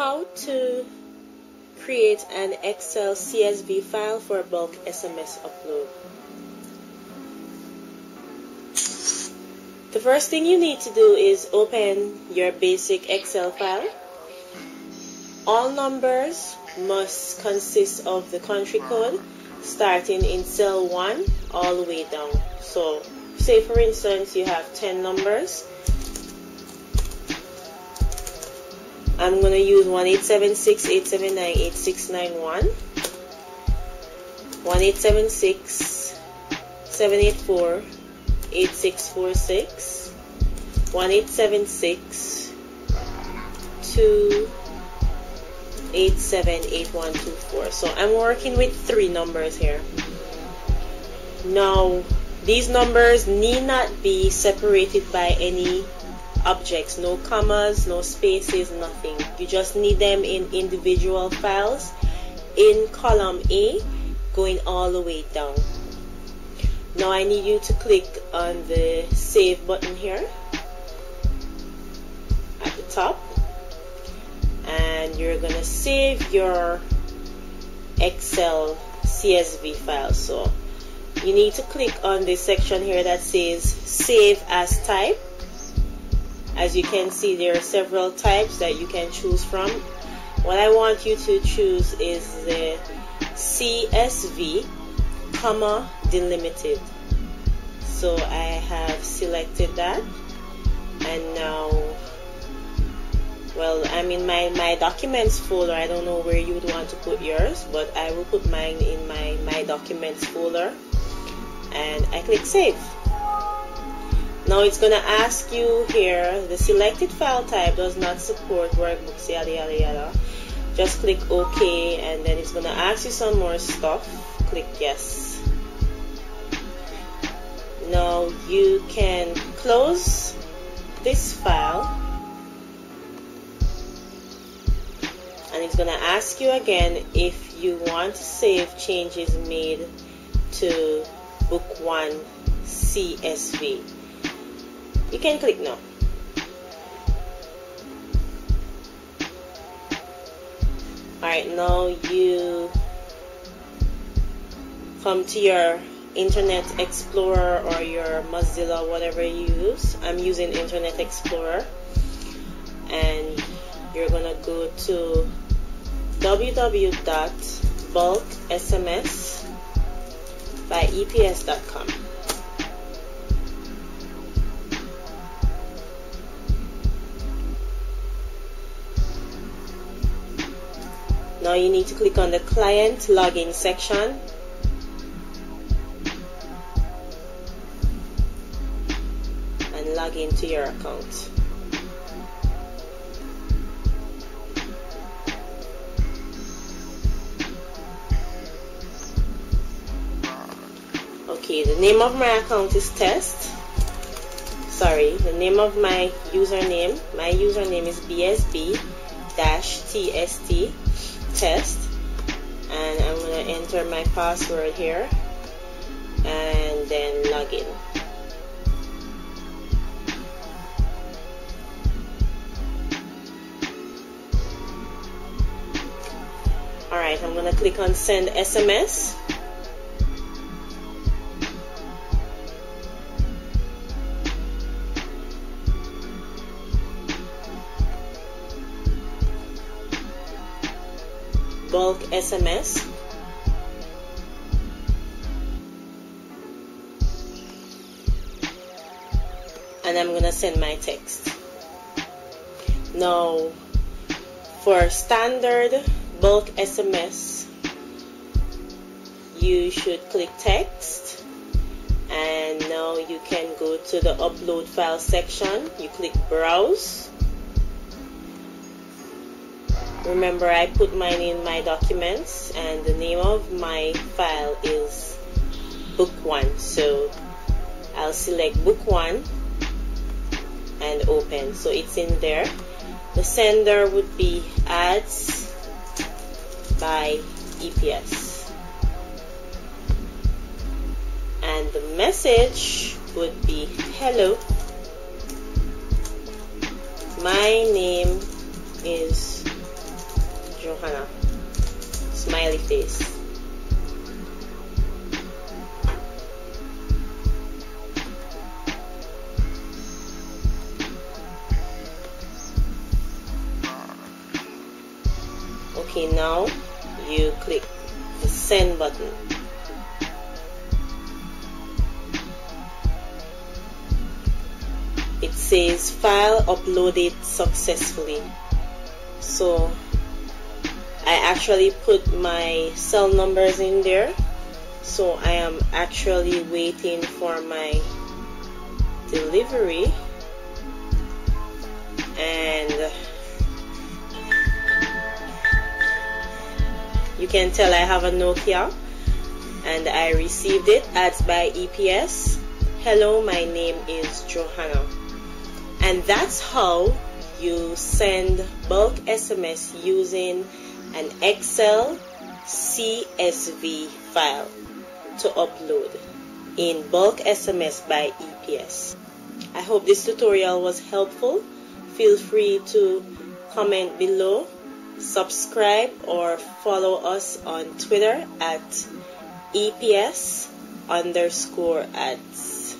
how to create an Excel CSV file for bulk SMS upload. The first thing you need to do is open your basic Excel file. All numbers must consist of the country code starting in cell 1 all the way down. So, say for instance you have 10 numbers I'm going to use 1-876-879-8691, 1-876-784-8646, 1-876 2878124. So I'm working with three numbers here. Now, these numbers need not be separated by any objects, no commas, no spaces, nothing. You just need them in individual files in column A going all the way down. Now I need you to click on the save button here at the top and you're gonna save your Excel CSV file. So you need to click on this section here that says save as type as you can see, there are several types that you can choose from. What I want you to choose is the CSV, comma, delimited. So I have selected that. And now, well, I'm in my, my documents folder. I don't know where you would want to put yours, but I will put mine in my, my documents folder. And I click save. Now it's going to ask you here, the selected file type does not support workbooks, yada yada yada. Just click OK and then it's going to ask you some more stuff. Click yes. Now you can close this file and it's going to ask you again if you want to save changes made to book 1 CSV you can click now. Alright now you come to your Internet Explorer or your Mozilla whatever you use. I'm using Internet Explorer. And you're gonna go to www.bulksms.eps.com Now you need to click on the client login section. And log into your account. Okay, the name of my account is test. Sorry, the name of my username, my username is bsb-tst test. And I'm going to enter my password here. And then log in. Alright, I'm going to click on send SMS bulk SMS and I'm gonna send my text. Now for standard bulk SMS you should click text. And now you can go to the upload file section. You click browse remember I put mine in my documents and the name of my file is book one. So I'll select book one and open. So it's in there. The sender would be ads by EPS and the message would be hello my name is this. Okay, now you click the send button. It says file uploaded successfully. So I actually put my cell numbers in there. So I am actually waiting for my delivery. And you can tell I have a Nokia. And I received it ads by EPS hello my name is Johanna. And that's how you send bulk SMS using an Excel CSV file to upload in bulk SMS by EPS. I hope this tutorial was helpful. Feel free to comment below, subscribe or follow us on Twitter at EPS underscore ads.